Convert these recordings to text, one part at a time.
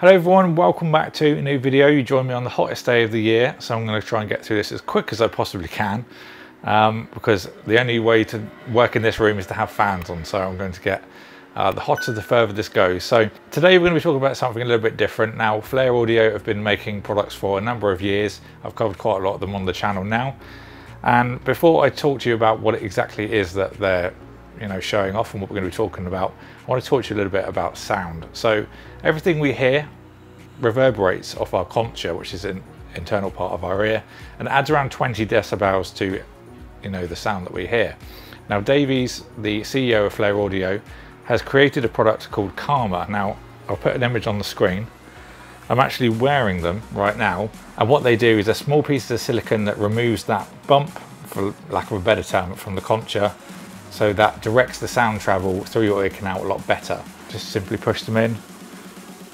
Hello everyone, welcome back to a new video. You join me on the hottest day of the year, so I'm going to try and get through this as quick as I possibly can um, because the only way to work in this room is to have fans on, so I'm going to get uh, the hotter the further this goes. So today we're going to be talking about something a little bit different. Now Flare Audio have been making products for a number of years. I've covered quite a lot of them on the channel now. And before I talk to you about what it exactly is that they're you know, showing off and what we're going to be talking about, I want to talk to you a little bit about sound. So everything we hear reverberates off our concha, which is an internal part of our ear, and adds around 20 decibels to, you know, the sound that we hear. Now, Davies, the CEO of Flare Audio, has created a product called Calmer. Now, I'll put an image on the screen. I'm actually wearing them right now, and what they do is a small piece of silicon that removes that bump, for lack of a better term, from the concha, so that directs the sound travel through your ear canal a lot better. Just simply push them in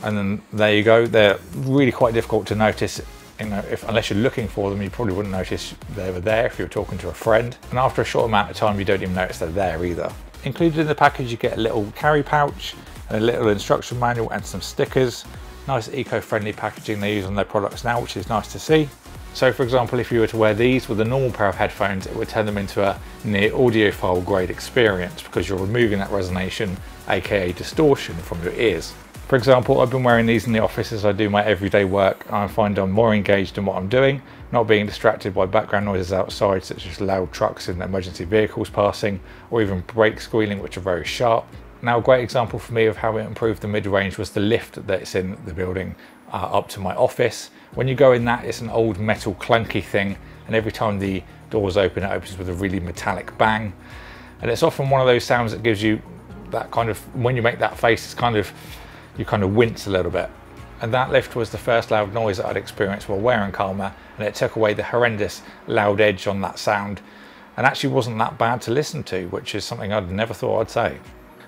and then there you go. They're really quite difficult to notice you know, if, unless you're looking for them, you probably wouldn't notice they were there if you were talking to a friend. And after a short amount of time, you don't even notice they're there either. Included in the package, you get a little carry pouch and a little instruction manual and some stickers. Nice eco-friendly packaging they use on their products now, which is nice to see. So for example, if you were to wear these with a normal pair of headphones, it would turn them into a near audiophile grade experience because you're removing that resonation, aka distortion from your ears. For example, I've been wearing these in the office as I do my everyday work. I find I'm more engaged in what I'm doing, not being distracted by background noises outside such as loud trucks and emergency vehicles passing, or even brake squealing which are very sharp. Now a great example for me of how it improved the mid-range was the lift that's in the building uh, up to my office. When you go in that, it's an old metal clunky thing, and every time the doors open, it opens with a really metallic bang. And it's often one of those sounds that gives you that kind of, when you make that face, it's kind of, you kind of wince a little bit. And that lift was the first loud noise that I'd experienced while wearing Calmer, and it took away the horrendous loud edge on that sound, and actually wasn't that bad to listen to, which is something I'd never thought I'd say.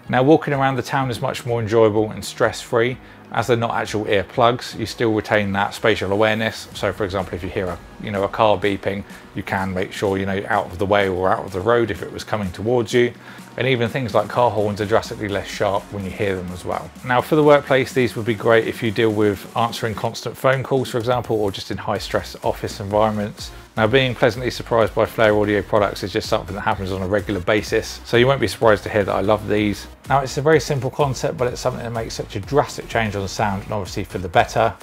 Now walking around the town is much more enjoyable and stress-free as they're not actual earplugs, you still retain that spatial awareness. So for example, if you hear a, you know, a car beeping, you can make sure you know out of the way or out of the road if it was coming towards you. And even things like car horns are drastically less sharp when you hear them as well. Now for the workplace, these would be great if you deal with answering constant phone calls, for example, or just in high stress office environments. Now being pleasantly surprised by Flare Audio products is just something that happens on a regular basis, so you won't be surprised to hear that I love these. Now it's a very simple concept, but it's something that makes such a drastic change on sound and obviously for the better.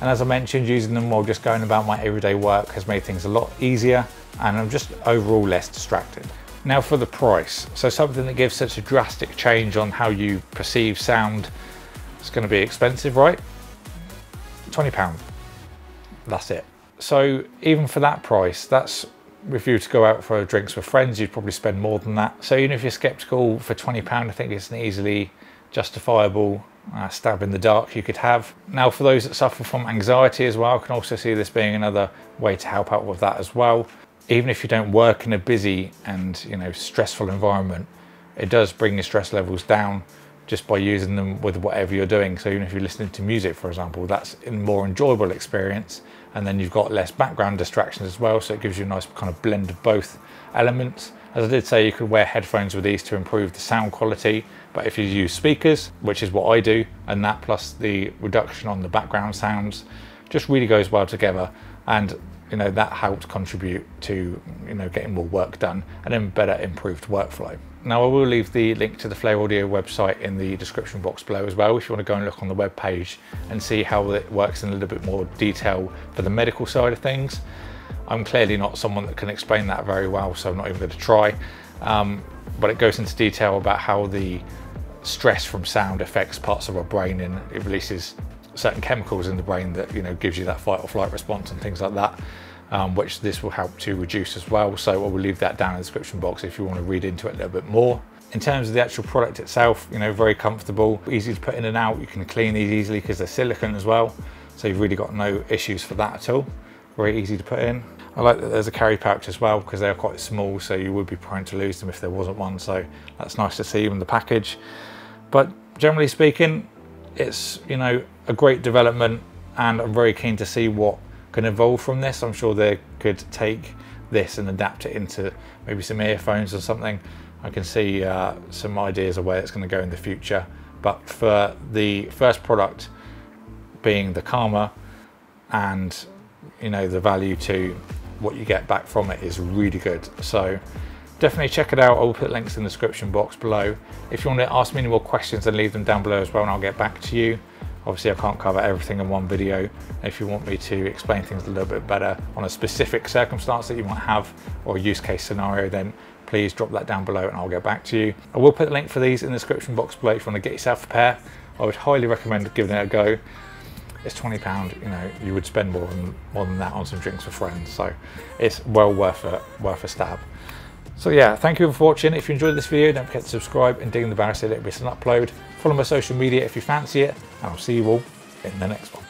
And as I mentioned, using them while just going about my everyday work has made things a lot easier and I'm just overall less distracted. Now for the price. So something that gives such a drastic change on how you perceive sound, it's gonna be expensive, right? 20 pound, that's it. So even for that price, that's if you were to go out for drinks with friends, you'd probably spend more than that. So even if you're skeptical for £20, I think it's an easily justifiable uh, stab in the dark you could have. Now for those that suffer from anxiety as well, I can also see this being another way to help out with that as well. Even if you don't work in a busy and you know stressful environment, it does bring your stress levels down just by using them with whatever you're doing. So even if you're listening to music, for example, that's a more enjoyable experience. And then you've got less background distractions as well. So it gives you a nice kind of blend of both elements. As I did say, you could wear headphones with these to improve the sound quality. But if you use speakers, which is what I do, and that plus the reduction on the background sounds, just really goes well together. And you know that helps contribute to you know getting more work done and then better improved workflow. Now I will leave the link to the Flare Audio website in the description box below as well if you want to go and look on the web page and see how it works in a little bit more detail for the medical side of things. I'm clearly not someone that can explain that very well so I'm not even going to try um, but it goes into detail about how the stress from sound affects parts of our brain and it releases certain chemicals in the brain that you know gives you that fight or flight response and things like that um, which this will help to reduce as well. So I will leave that down in the description box if you want to read into it a little bit more. In terms of the actual product itself, you know, very comfortable, easy to put in and out. You can clean these easily because they're silicone as well. So you've really got no issues for that at all. Very easy to put in. I like that there's a carry pouch as well because they're quite small, so you would be prone to lose them if there wasn't one. So that's nice to see in the package. But generally speaking, it's, you know, a great development and I'm very keen to see what can evolve from this. I'm sure they could take this and adapt it into maybe some earphones or something. I can see uh, some ideas of where it's going to go in the future. But for the first product, being the Calmer and you know the value to what you get back from it is really good. So definitely check it out. I will put links in the description box below. If you want to ask me any more questions, then leave them down below as well and I'll get back to you. Obviously I can't cover everything in one video. If you want me to explain things a little bit better on a specific circumstance that you might have or use case scenario, then please drop that down below and I'll get back to you. I will put the link for these in the description box below if you want to get yourself a pair. I would highly recommend giving it a go. It's £20, you know, you would spend more than, more than that on some drinks for friends. So it's well worth it, worth a stab. So yeah, thank you for watching. If you enjoyed this video, don't forget to subscribe and ding the bell so that it an upload. Follow my social media if you fancy it, and I'll see you all in the next one.